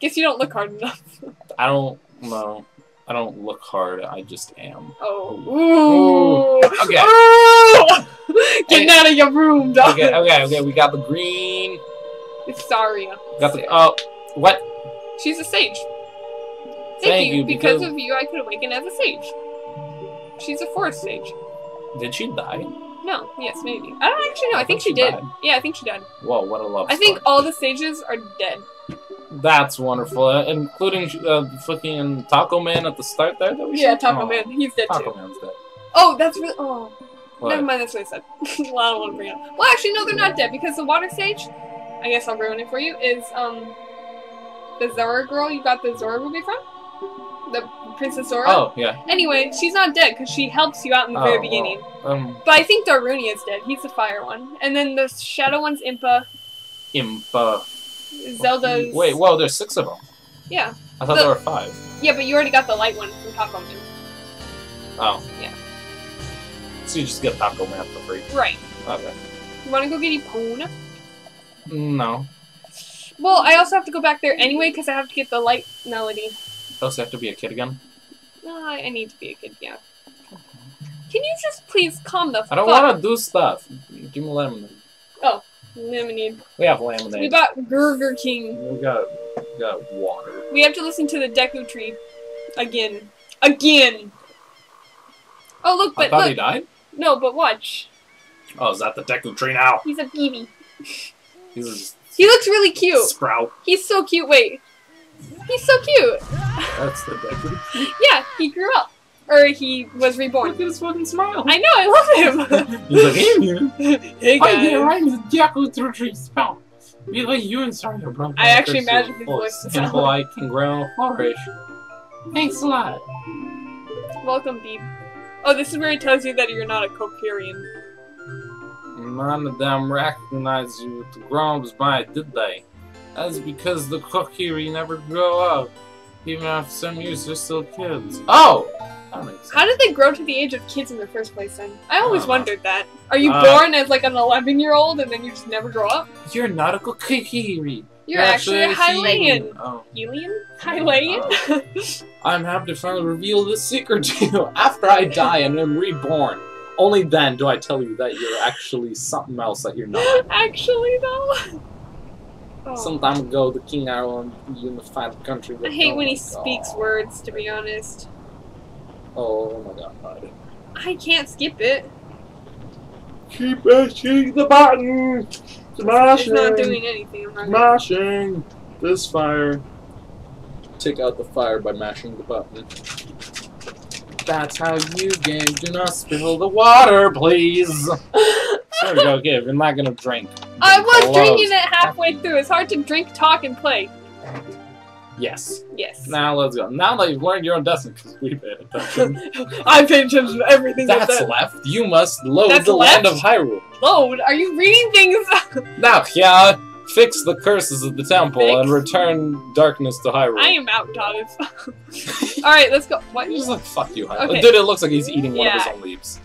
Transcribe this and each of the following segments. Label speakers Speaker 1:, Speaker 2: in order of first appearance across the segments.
Speaker 1: Guess you don't look hard enough.
Speaker 2: I don't know. I don't look hard. I just am.
Speaker 1: Oh. Ooh.
Speaker 2: Okay.
Speaker 1: Ooh. Getting out of your room, dog.
Speaker 2: Okay, okay, okay. We got the green.
Speaker 1: It's Saria.
Speaker 2: Got the oh, what?
Speaker 1: She's a sage. Thank,
Speaker 2: Thank
Speaker 1: you. Because...
Speaker 2: because-
Speaker 1: of you, I could awaken as a sage. She's a forest sage.
Speaker 2: Did she die?
Speaker 1: No, yes, maybe. I don't actually know. I,
Speaker 2: I
Speaker 1: think she
Speaker 2: she
Speaker 1: did.
Speaker 2: died.
Speaker 1: Yeah, I think she died.
Speaker 2: Whoa, what a love
Speaker 1: I think all the sages are dead.
Speaker 2: That's wonderful, uh, including uh, fucking Taco Man at the start there. That we
Speaker 1: Yeah? Taco
Speaker 2: Oh,
Speaker 1: Man. He's dead
Speaker 2: Taco
Speaker 1: too.
Speaker 2: Man's dead.
Speaker 1: Oh, that's really. Oh,
Speaker 2: What?
Speaker 1: never mind. That's what I said. well, I don't want to bring it up. Well, actually, no, they're not dead because the water sage. I guess I'll ruin it for you. Is um the Zora girl you got the Zora ruby from? The Princess Zora.
Speaker 2: Oh yeah.
Speaker 1: Anyway, she's not dead because she helps you out in the
Speaker 2: Oh,
Speaker 1: very
Speaker 2: well,
Speaker 1: beginning.
Speaker 2: Um,
Speaker 1: But I think Darunia is dead. He's the fire one. And then the shadow one's Impa.
Speaker 2: Impa.
Speaker 1: Zelda's.
Speaker 2: Wait, whoa, there's six of them.
Speaker 1: Yeah.
Speaker 2: I thought
Speaker 1: The-
Speaker 2: there were five.
Speaker 1: Yeah, but you already got the light one from Taco Man.
Speaker 2: Oh.
Speaker 1: Yeah.
Speaker 2: So you just get Taco Man for free.
Speaker 1: Right.
Speaker 2: Okay.
Speaker 1: You wanna go get Epona?
Speaker 2: No.
Speaker 1: Well, I also have to go back there anyway because I have to get the light melody.
Speaker 2: Oh, Does have to be a kid again?
Speaker 1: No, I, need to be a kid, yeah. Can you just please calm the
Speaker 2: I don't want to do stuff. Give me lemonade.
Speaker 1: Lemonade.
Speaker 2: We have lemonade.
Speaker 1: We got Burger King.
Speaker 2: We got, we got water.
Speaker 1: We have to listen to the Deku Tree. Again. Again! Oh, look,
Speaker 2: oh,
Speaker 1: but I
Speaker 2: thought he died?
Speaker 1: No, but watch.
Speaker 2: Oh, is that the Deku tree now?
Speaker 1: He's a baby.
Speaker 2: He's
Speaker 1: He looks really cute.
Speaker 2: sprout.
Speaker 1: He's so cute. Wait. He's so cute.
Speaker 2: That's the Deku tree.
Speaker 1: Yeah, he grew up. Or he was reborn.
Speaker 2: Look at his fucking smile.
Speaker 1: I know, I love him.
Speaker 2: He's like, hey, man.
Speaker 1: hey
Speaker 2: Hi there,
Speaker 1: guys.
Speaker 2: I'm the Deku tree sprout. Be like you and sorry, bro.
Speaker 1: I actually imagine his voice to sound
Speaker 2: Simple, I can grow and flourish. Thanks a lot.
Speaker 1: Welcome, Beep. Oh, this is where he tells you that you're not a Kokirian.
Speaker 2: None of them recognize you with the Groms by, did they? That's because the Kokiri never grow up. Even after some years, they're still kids. Oh! That makes sense.
Speaker 1: How did they grow to the age of kids in the first place then? I always
Speaker 2: Uh,
Speaker 1: wondered that. Are you
Speaker 2: uh,
Speaker 1: born as like an 11 year old and then you just never grow up?
Speaker 2: You're not a Kokiri.
Speaker 1: You're, actually, a Hylian.
Speaker 2: Oh.
Speaker 1: Hylian? Hylian?
Speaker 2: I'm happy to finally reveal this secret to you. After I die and am reborn, only then do I tell you that you're actually something else that you're not.
Speaker 1: actually, though. Oh.
Speaker 2: Some time ago, the King Ireland unified the country.
Speaker 1: I hate
Speaker 2: oh
Speaker 1: when he speaks
Speaker 2: God.
Speaker 1: words, to be honest.
Speaker 2: Oh my god.
Speaker 1: I can't skip it.
Speaker 2: Keep pushing the button!
Speaker 1: It's not doing anything. I'm not gonna-
Speaker 2: Smashing this fire. Take out the fire by mashing the button. That's how you game. Do not spill the water, please. there we go. Okay, we're not gonna drink.
Speaker 1: I was
Speaker 2: Gloves.
Speaker 1: drinking it halfway through. It's hard to drink, talk, and play.
Speaker 2: Yes.
Speaker 1: Yes.
Speaker 2: Now let's go. Now that you've learned your own destiny, because we paid attention.
Speaker 1: I pay attention to everything that
Speaker 2: That's
Speaker 1: said.
Speaker 2: left. You must load
Speaker 1: That's
Speaker 2: the land of Hyrule.
Speaker 1: Load? Are you reading things?
Speaker 2: Now, yeah, fix the curses of the temple
Speaker 1: Fix?
Speaker 2: and return darkness to Hyrule.
Speaker 1: I am out, dogs. Alright, let's go. What?
Speaker 2: He's like, fuck you, Hyrule.
Speaker 1: Okay.
Speaker 2: Dude, it looks like he's eating one of his own leaves.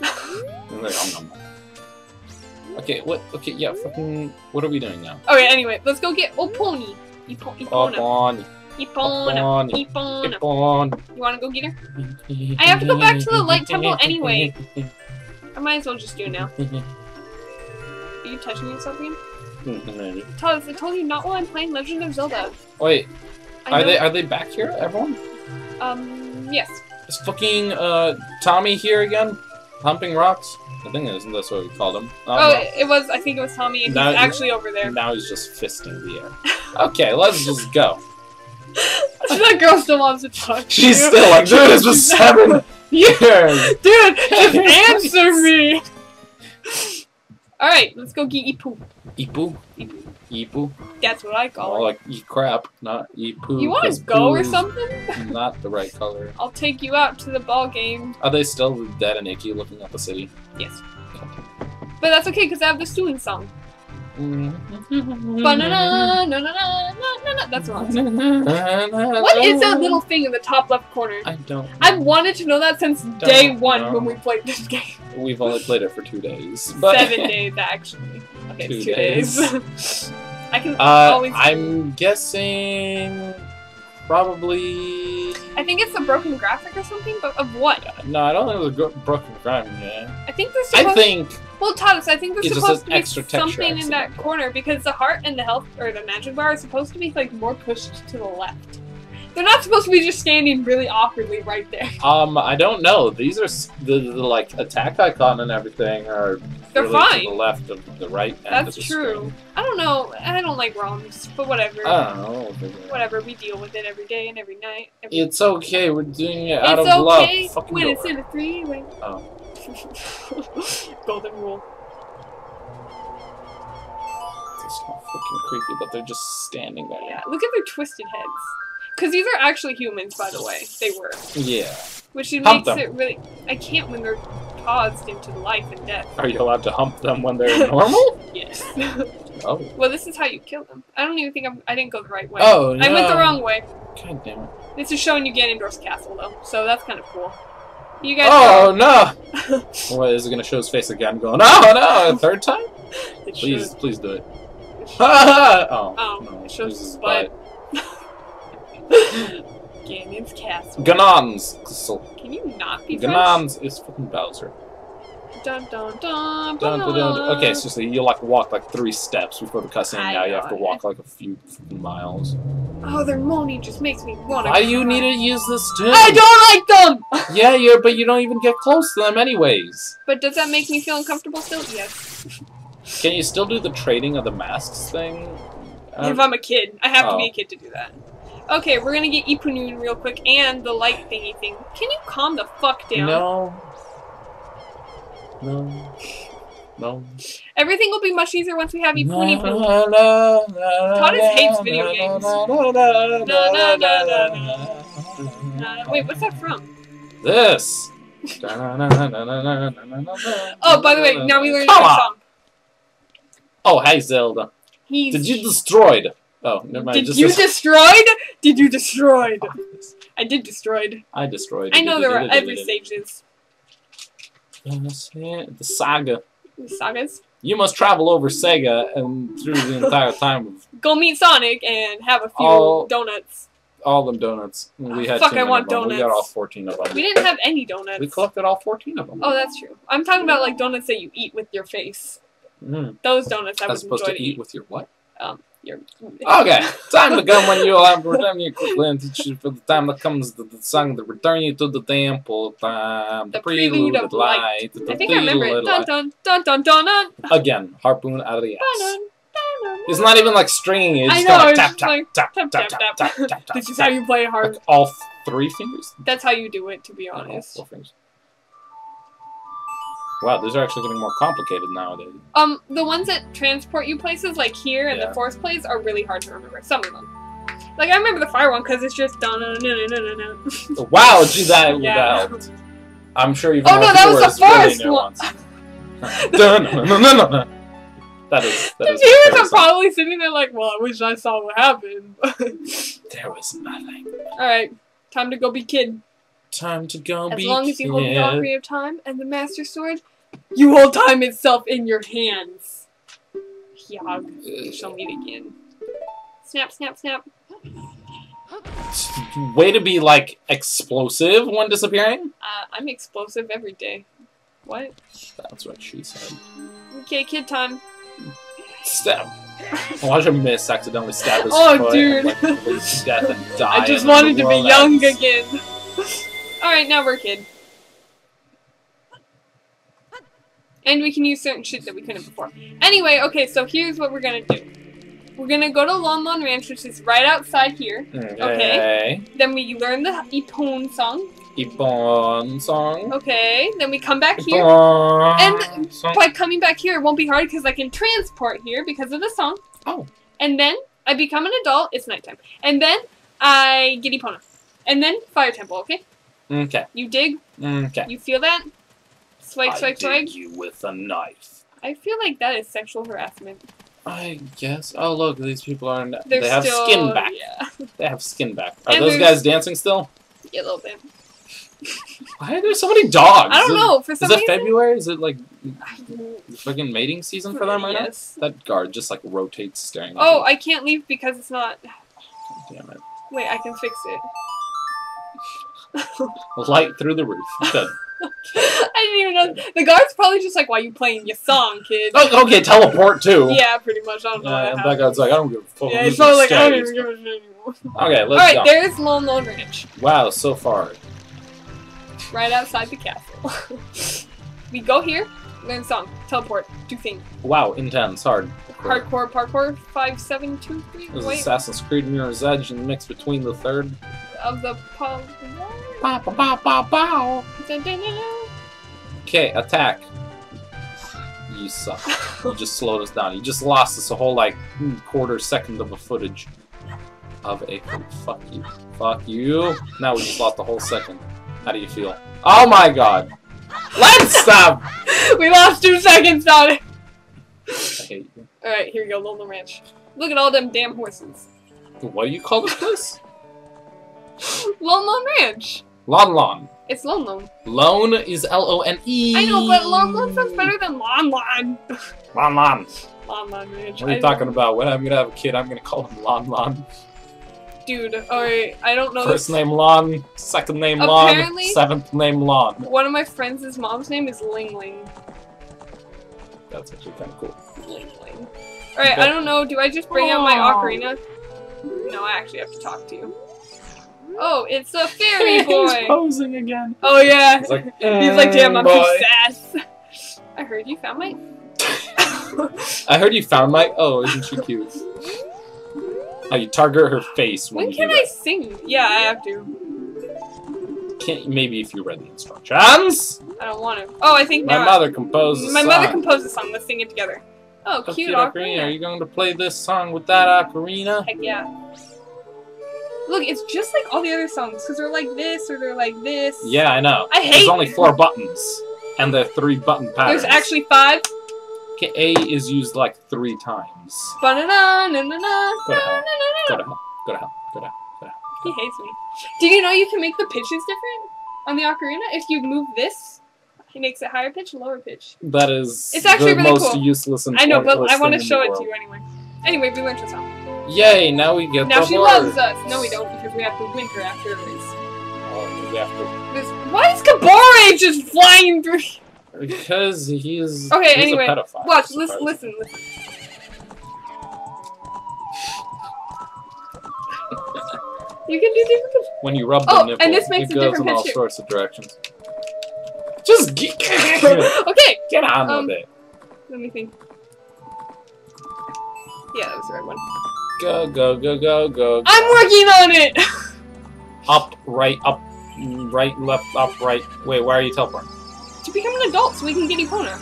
Speaker 2: Like, "Om, nom." Okay, what? Okay, yeah, fucking. What are we doing now?
Speaker 1: Okay, anyway, let's go get Oponi. Ipo-
Speaker 2: Up
Speaker 1: Epona.
Speaker 2: on,
Speaker 1: Epona.
Speaker 2: on,
Speaker 1: Epona.
Speaker 2: on.
Speaker 1: You wanna go get her? I have to go back to the light temple anyway. I might as well just do it now. Are you touching yourself again? Taz, I told you not while I'm playing Legend of Zelda.
Speaker 2: Wait, are they are they back here, everyone?
Speaker 1: Um, yes.
Speaker 2: Is fucking uh Tommy here again? Humping rocks? I think isn't that's what we called him. Um,
Speaker 1: Oh, it, was, I think it was Tommy, and he's
Speaker 2: Now-
Speaker 1: actually over there.
Speaker 2: Now he's just fisting the air. Okay, let's just go.
Speaker 1: that girl still wants to talk to
Speaker 2: She's
Speaker 1: you.
Speaker 2: still like, dude, it's been seven years.
Speaker 1: Dude, just answer me! Alright, let's go get Ipu.
Speaker 2: Ipu, Ipu.
Speaker 1: That's what I call
Speaker 2: More
Speaker 1: it.
Speaker 2: like eat crap, not eat poo.
Speaker 1: You want to go or something?
Speaker 2: Not the right color.
Speaker 1: I'll take you out to the ball game.
Speaker 2: Are they still dead and icky looking at the city?
Speaker 1: Yes. But that's okay, because I have the Stewing song.
Speaker 2: Mm-hmm.
Speaker 1: That's wrong. What is that little thing in the top left corner?
Speaker 2: I don't.
Speaker 1: I've wanted to know that since day
Speaker 2: Don't
Speaker 1: one
Speaker 2: know.
Speaker 1: when we played this game.
Speaker 2: We've only played it for two days. But
Speaker 1: Seven days, actually. Okay,
Speaker 2: Two
Speaker 1: two days. I I can
Speaker 2: Uh,
Speaker 1: always.
Speaker 2: I'm guessing probably.
Speaker 1: I think it's a broken graphic or something, but of what?
Speaker 2: No, I don't think it was a broken graphic. Yeah.
Speaker 1: I think there's
Speaker 2: I think
Speaker 1: well, Thomas, I think there's supposed to be something in that corner because the heart and the health or the magic bar is supposed to be like more pushed to the left. They're not supposed to be just standing really awkwardly right there.
Speaker 2: Um, I don't know. These are s- the, the like attack icon and everything are
Speaker 1: They're
Speaker 2: really to
Speaker 1: fine.
Speaker 2: the left of the right end
Speaker 1: That's
Speaker 2: of the
Speaker 1: true.
Speaker 2: screen.
Speaker 1: I don't know. I don't like ROMs, but whatever.
Speaker 2: Oh, I don't know.
Speaker 1: Whatever. We deal with it every day and every night. Every...
Speaker 2: It's okay. We're doing it out
Speaker 1: it's
Speaker 2: of
Speaker 1: okay
Speaker 2: love. Fucking
Speaker 1: when
Speaker 2: door.
Speaker 1: it's in a three-way.
Speaker 2: Oh.
Speaker 1: Golden rule.
Speaker 2: It's not freaking creepy, but they're just standing there.
Speaker 1: Yeah. Look at their twisted heads. Because these are actually humans, by the way. They were.
Speaker 2: Yeah.
Speaker 1: Which it makes
Speaker 2: them.
Speaker 1: it really. I can't when they're paused into life and death.
Speaker 2: Are you allowed to hump them when they're normal?
Speaker 1: Yes.
Speaker 2: Oh.
Speaker 1: well, this is how you kill them. I don't even think I'm. I didn't go the right way.
Speaker 2: Oh no.
Speaker 1: I went the wrong way.
Speaker 2: God damn it.
Speaker 1: This is showing you Ganondorf's castle, though, so that's kind of cool. You guys.
Speaker 2: Oh no! what is it gonna show his face again? Going, oh no! A third time?
Speaker 1: It
Speaker 2: Please,
Speaker 1: should.
Speaker 2: please do it. oh.
Speaker 1: Oh,
Speaker 2: no,
Speaker 1: it shows his
Speaker 2: is
Speaker 1: butt. Ganon's castle.
Speaker 2: Ganon's castle.
Speaker 1: Can you not be?
Speaker 2: Ganon's is fucking Bowser.
Speaker 1: Dun dun dun.
Speaker 2: Dun, dun, dun. Okay, so, so you like walk like three steps before the cutscene. Now you have to walk like a few miles.
Speaker 1: Oh, their moaning just makes me want to.
Speaker 2: Why you need to use this too?
Speaker 1: I don't like them.
Speaker 2: Yeah, you but you don't even get close to them anyways.
Speaker 1: But does that make me feel uncomfortable still? Yes.
Speaker 2: Can you still do the trading of the masks thing?
Speaker 1: If I'm a kid, I have to be
Speaker 2: oh.
Speaker 1: a kid to do that. Okay, we're gonna get Ipunun real quick and the light thingy thing. Can you calm the fuck down?
Speaker 2: no. No. No.
Speaker 1: Everything will be much easier once we have
Speaker 2: No,
Speaker 1: Ipunun.
Speaker 2: no, no, no,
Speaker 1: Toddus hates video games.
Speaker 2: no, no, no,
Speaker 1: No, no, no, no,
Speaker 2: no,
Speaker 1: Uh, wait, what's that from?
Speaker 2: This.
Speaker 1: Oh, by the way, now we learned
Speaker 2: Come
Speaker 1: a song.
Speaker 2: Oh, hey Zelda.
Speaker 1: He's.
Speaker 2: Did you destroyed? Oh, never mind.
Speaker 1: Did
Speaker 2: just
Speaker 1: you
Speaker 2: says-
Speaker 1: destroyed? Did you destroyed? I did destroyed.
Speaker 2: I destroyed.
Speaker 1: I know there were every stages.
Speaker 2: The saga.
Speaker 1: The sagas.
Speaker 2: You must travel over Sega and through the entire time of
Speaker 1: Go meet Sonic and have a few
Speaker 2: Oh.
Speaker 1: donuts.
Speaker 2: all them donuts. We had
Speaker 1: Fuck, I want
Speaker 2: them. We got all 14 of them.
Speaker 1: We didn't have any donuts.
Speaker 2: We collected all 14 of them.
Speaker 1: Oh, that's true. I'm talking about like donuts that you eat with your face.
Speaker 2: Mm.
Speaker 1: Those donuts I was
Speaker 2: As opposed
Speaker 1: enjoy
Speaker 2: to
Speaker 1: to
Speaker 2: eat
Speaker 1: eat.
Speaker 2: with your what?
Speaker 1: Your...
Speaker 2: Okay, time to come when you'll have return you quickly and teach you for the time that comes the, the song to return you to the temple time.
Speaker 1: The prelude of light.
Speaker 2: the
Speaker 1: I think I remember it. Dun
Speaker 2: light.
Speaker 1: dun dun dun dun dun.
Speaker 2: Again, harpoon out of the ass. It's not even like stringing it. It's
Speaker 1: I know,
Speaker 2: kinda tap, tap,
Speaker 1: like
Speaker 2: tap,
Speaker 1: tap,
Speaker 2: tap,
Speaker 1: tap,
Speaker 2: tap,
Speaker 1: tap.
Speaker 2: tap, tap, tap,
Speaker 1: This is how you play hard.
Speaker 2: Like all three fingers?
Speaker 1: That's how you do it, to be
Speaker 2: All
Speaker 1: honest.
Speaker 2: four fingers. Wow, these are actually getting more complicated nowadays.
Speaker 1: Um, the ones that transport you places, like here and
Speaker 2: Yeah.
Speaker 1: the force plays, are really hard to remember. Some of them. Like I remember the fire one because it's just dun dun dun dun dun dun.
Speaker 2: Wow, gee, that
Speaker 1: Yeah.
Speaker 2: that helped. I'm sure you've.
Speaker 1: Oh, no, that was the
Speaker 2: really
Speaker 1: forest one.
Speaker 2: Dun, dun, dun, dun, dun. That is. That
Speaker 1: The
Speaker 2: is
Speaker 1: viewers are probably sitting there like, "Well, I wish I saw what happened."
Speaker 2: There was nothing.
Speaker 1: All right, time to go be kid.
Speaker 2: Time to go
Speaker 1: As
Speaker 2: be
Speaker 1: long as you hold the
Speaker 2: kid.
Speaker 1: Valkyrie of Time and the Master Sword, you hold time itself in your hands. Yag, we shall meet again. Snap, snap, snap.
Speaker 2: Way to be like explosive when disappearing.
Speaker 1: Uh, I'm explosive every day. What?
Speaker 2: That's what she said.
Speaker 1: Okay, kid time.
Speaker 2: Stab. Watch him miss accidentally stab his
Speaker 1: Oh,
Speaker 2: foot
Speaker 1: dude.
Speaker 2: and, like, death and die.
Speaker 1: I just wanted to be young
Speaker 2: ends.
Speaker 1: again. Alright, now we're kid. And we can use certain shit that we couldn't before. Anyway, okay, so here's what we're gonna do. We're gonna go to Lon Lon Ranch, which is right outside here.
Speaker 2: Mm, okay.
Speaker 1: Then we learn the Ipon song.
Speaker 2: Ippon song.
Speaker 1: Okay. Then we come back here.
Speaker 2: Ippon
Speaker 1: And
Speaker 2: song.
Speaker 1: By coming back here, it won't be hard because I can transport here because of the song.
Speaker 2: Oh.
Speaker 1: And then I become an adult. It's nighttime. And then I get Epona. And then Fire Temple, okay?
Speaker 2: Okay.
Speaker 1: You dig?
Speaker 2: Okay.
Speaker 1: You feel that? Swag,
Speaker 2: I
Speaker 1: swag, swag.
Speaker 2: dig you with a knife.
Speaker 1: I feel like that is sexual harassment.
Speaker 2: I guess. Oh look, these people are.
Speaker 1: They're
Speaker 2: they have
Speaker 1: still,
Speaker 2: skin back.
Speaker 1: Yeah,
Speaker 2: They have skin back. Are
Speaker 1: And
Speaker 2: those guys dancing still?
Speaker 1: yeah, a little bit.
Speaker 2: Why are there so many dogs?
Speaker 1: I don't
Speaker 2: Is it-
Speaker 1: know. For
Speaker 2: Is
Speaker 1: some
Speaker 2: it February? Is it like fucking mating season for them right
Speaker 1: yes.
Speaker 2: now? That guard just like rotates staring at
Speaker 1: Oh. I can't leave because it's not.
Speaker 2: Damn it.
Speaker 1: Wait, I can fix it.
Speaker 2: Light through the roof. Good.
Speaker 1: I didn't even know. The guard's probably just like, "Why you playing your song, kid?"
Speaker 2: Oh, okay, teleport too.
Speaker 1: Yeah, pretty much. I don't know.
Speaker 2: Yeah, and that guy's like, I don't give a fuck.
Speaker 1: Yeah,
Speaker 2: I'm
Speaker 1: probably like, I don't even give a shit anymore.
Speaker 2: Okay, let's
Speaker 1: Alright,
Speaker 2: go.
Speaker 1: there's Lone Lone Ranch,
Speaker 2: Wow, so far.
Speaker 1: right outside the castle. we go here, learn song, teleport, do thing.
Speaker 2: Wow, intense, hard.
Speaker 1: Hardcore parkour, five, seven, two, three.
Speaker 2: This is
Speaker 1: Wait,
Speaker 2: Assassin's Creed Mirror's Edge and mixed between the third.
Speaker 1: of the pub.
Speaker 2: Bow, bow, bow, bow, bow. Okay, attack. You suck. You just slowed us down. You just lost us a whole like hmm, quarter second of a footage of a fuck you. Fuck you. Now we just lost the whole second. How do you feel? Oh my god. Let's stop!
Speaker 1: we lost two seconds on it.
Speaker 2: You.
Speaker 1: Alright, here we go, Lone Lone Ranch. Look at all them damn horses.
Speaker 2: What do you call this place?
Speaker 1: Lone Lone Ranch.
Speaker 2: Lon Lon.
Speaker 1: It's Lon Lone.
Speaker 2: Lone is L O N E.
Speaker 1: I know, but Lone Lone sounds better than Lon Lon.
Speaker 2: Lon Lon.
Speaker 1: Lon Lon Ranch.
Speaker 2: What are you
Speaker 1: I-
Speaker 2: talking about? When I'm gonna have a kid, I'm gonna call him Lon Lon.
Speaker 1: Dude, alright, I don't know
Speaker 2: First name Lon, second name
Speaker 1: Apparently-
Speaker 2: Lon, seventh name Lon.
Speaker 1: One of my friends' mom's name is Ling Ling.
Speaker 2: That's actually kind of cool.
Speaker 1: Ling Ling. Alright, I don't know. Do I just bring out my
Speaker 2: Aw.
Speaker 1: ocarina? No, I actually have to talk to you. Oh, it's a fairy boy!
Speaker 2: He's posing again.
Speaker 1: Oh yeah.
Speaker 2: He's like,
Speaker 1: He's like, damn, I'm
Speaker 2: "Mm,
Speaker 1: too
Speaker 2: boy."
Speaker 1: sass. I heard you found my.
Speaker 2: I heard you found my. Oh, isn't she cute? Oh, you target her face when,
Speaker 1: when
Speaker 2: you
Speaker 1: can
Speaker 2: do
Speaker 1: I
Speaker 2: that.
Speaker 1: sing? Yeah, I have to.
Speaker 2: Can't maybe if you read the instructions.
Speaker 1: I don't want to. Oh, I think
Speaker 2: My
Speaker 1: now.
Speaker 2: mother composed.
Speaker 1: my mother composed a song. Let's sing it together. Oh, cute
Speaker 2: Are
Speaker 1: ocarina.
Speaker 2: you going to play this song with that ocarina?
Speaker 1: Heck yeah. Look, it's just like all the other songs because they're like this or they're like this.
Speaker 2: Yeah, I know.
Speaker 1: I hate.
Speaker 2: There's only four buttons, and they're three button patterns.
Speaker 1: There's actually five.
Speaker 2: Okay, A is used like three times. Go to hell. Go to hell. Go to hell. Go to hell. Go to hell.
Speaker 1: He hates me. Do you know you can make the pitches different on the ocarina? If you move this, he makes it higher pitch, lower pitch.
Speaker 2: That is
Speaker 1: It's actually
Speaker 2: the
Speaker 1: really
Speaker 2: most
Speaker 1: cool.
Speaker 2: useless and
Speaker 1: I know, but I want to show it to you anyway. Anyway, we learned her song.
Speaker 2: Yay! Now we get
Speaker 1: Now
Speaker 2: the
Speaker 1: she
Speaker 2: words.
Speaker 1: loves us. No, we don't, because we have to win her after a race.
Speaker 2: Oh, we have to-
Speaker 1: This, why is Kabore just flying through?
Speaker 2: Because he's
Speaker 1: Okay,
Speaker 2: he's
Speaker 1: anyway. Watch, listen, listen, listen. You can do different.
Speaker 2: When you rub the
Speaker 1: Oh,
Speaker 2: nipple,
Speaker 1: and this makes
Speaker 2: it
Speaker 1: a
Speaker 2: goes
Speaker 1: different
Speaker 2: in all
Speaker 1: picture.
Speaker 2: sorts of directions. Just get,
Speaker 1: okay,
Speaker 2: get on
Speaker 1: Um,
Speaker 2: with it.
Speaker 1: let me think. Yeah, that was the right one.
Speaker 2: Go, go, go, go, go.
Speaker 1: I'm working on it.
Speaker 2: Up, right, up, right, left, up, right. Wait, why are you teleporting?
Speaker 1: to become an adult, so we can get Epona.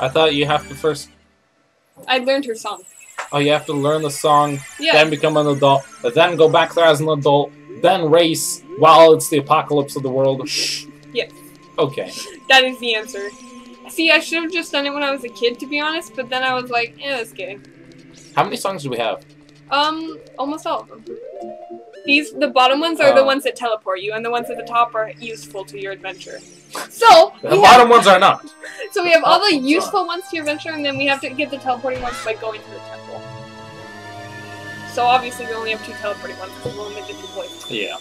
Speaker 2: I thought you have to first.
Speaker 1: I learned her song.
Speaker 2: Oh, you have to learn the song,
Speaker 1: Yeah.
Speaker 2: then become an adult, but then go back there as an adult, then race while it's the apocalypse of the world.
Speaker 1: Yes.
Speaker 2: Okay.
Speaker 1: That is the answer. See, I should have just done it when I was a kid, to be honest, but then I was like, eh, that's gay.
Speaker 2: How many songs do we have?
Speaker 1: Um, almost all of them. These, the bottom ones are the
Speaker 2: Oh.
Speaker 1: ones that teleport you, and the ones at the top are useful to your adventure. So,
Speaker 2: The
Speaker 1: we have,
Speaker 2: bottom ones are not.
Speaker 1: so we have all the
Speaker 2: Oh,
Speaker 1: useful ones to your adventure, and then we have to get the teleporting ones by going to the temple. So obviously we only have two teleporting ones because we're limited to places.
Speaker 2: Yeah.